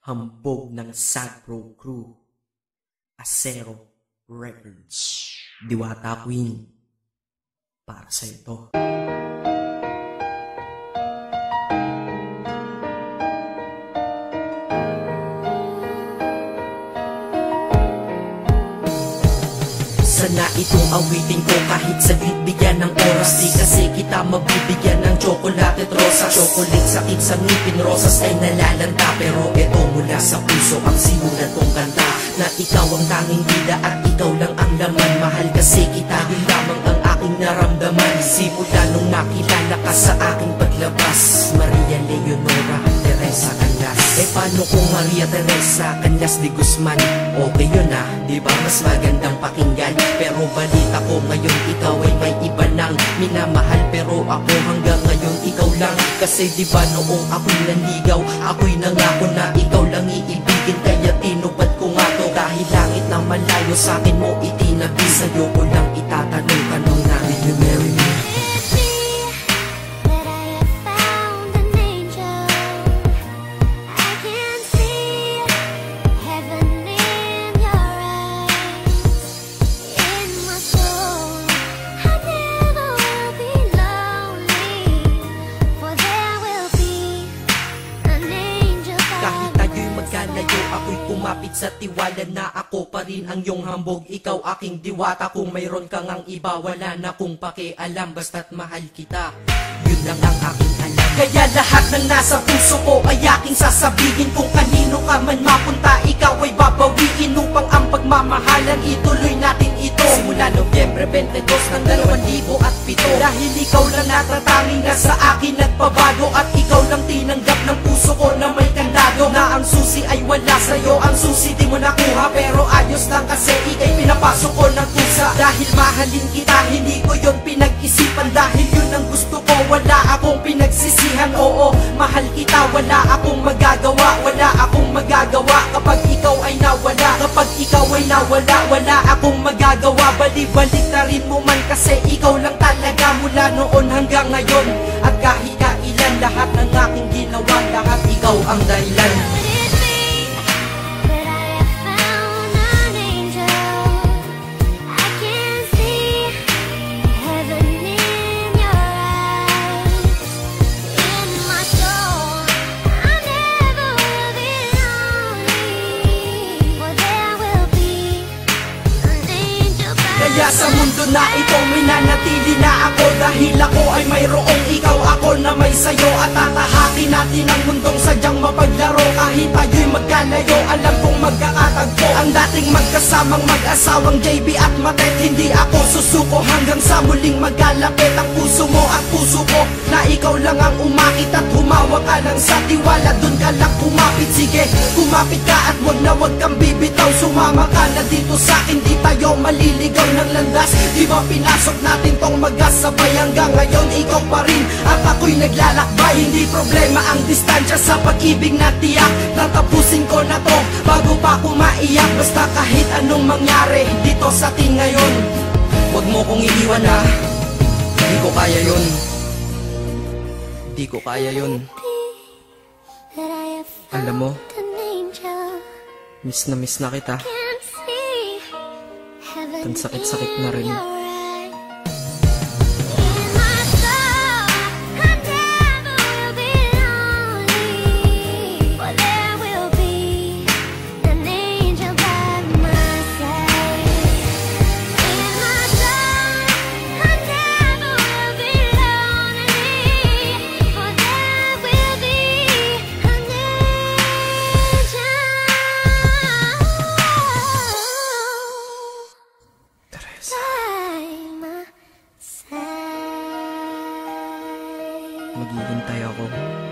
Hambog ng Sagpro Crew. Acero Records. Diwata Queen. Para sa ito. Sana itong awitin ko kahit saglit bigyan ng oras Di kasi kita mabibigyan ng tsokolate at rosas Chocolate sakit sa ngipin, rosas ay nalalanta. Pero eto mula sa puso ang simulan kong kanta. Na ikaw ang tanging bida at ikaw lang ang laman. Mahal kasi kita, yun lamang ang aking naramdaman. Simula nung nakilala ka sa aking paglabas. Maria paano kung Maria Teresa Canlas de Guzman? Okay yun ah, di ba? Mas magandang pakinggan. Pero balita ko ngayon ikaw ay may iba nang Minamahal. Pero ako hanggang ngayon ikaw lang. Kasi di ba noong ako'y nanligaw Ako'y nangako na ikaw lang iibigin. Kaya tinupad ko nga to Dahil langit na malayo sa akin mo itinabi Sa'yo ko lang Kumapit sa tiwala na ako pa rin ang iyong hambog. Ikaw aking diwata. Kung mayroon kang ang iba Wala na kong pakialam. Basta't mahal kita. Yun lang ang aking alam. Kaya lahat ng nasa puso ko Ay aking sasabihin. Kung kanino ka man mapunta Ikaw ay babawiin Upang ang pagmamahalan. Ituloy natin ito. Simula Nobyembre 22 ng 2007 Dahil ikaw lang natatanging na sa akin nagpabago At ikaw lang tinanggap ng puso ko na may kandado Na ang susi ay wala sa'yo. Ang susi di mo nakuha Pero ayos lang kasi ikay pinapasok ko ng kusa Dahil mahalin kita Hindi ko yon pinag-isipan. Dahil yun ang gusto ko Wala akong pinagsisihan. Oo, mahal kita Wala akong magagawa. Wala akong magagawa Kapag ikaw ay nawala. Kapag ikaw ay nawala Wala akong magagawa. Bali-balik na rin mo man Kasi ikaw lang talaga Mula noon hanggang ngayon. At kahit Lahat ng aking ginawa Lahat ikaw ang dahilan. Kaya sa mundo na ito minanatili sayo At tatahakin natin ang mundong sadyang mapaglaro. Kahit tayo'y magkalayo alam kong magkakatagpo Ang dating magkasamang mag-asawang JB at Matet Hindi ako susuko. Hanggang sa muling magkalapit Ang puso mo at puso ko Na ikaw lang ang umakit at humawak ka lang sa tiwala. Dun ka lang kumapit. Sige Kumapit ka at wag na wag kang bibitaw. Sumama ka na dito sa akin Di tayo maliligaw ng landas. Di ba pinasok natin tong magkasabay Hanggang ngayon? Ikaw pa rin At ako'y naglalakbay. Hindi problema ang distansya sa pag-ibig na tiyak. Tatapusin ko na to Bago pa ako maiyak Basta kahit anong mangyari Dito sa atin ngayon Huwag mo kong iiwan ha Di ko kaya yun Di ko kaya yun Alam mo, miss na miss na kita Can see heaven Ang sakit-sakit na rin. naghihintay ako.